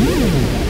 Ooh.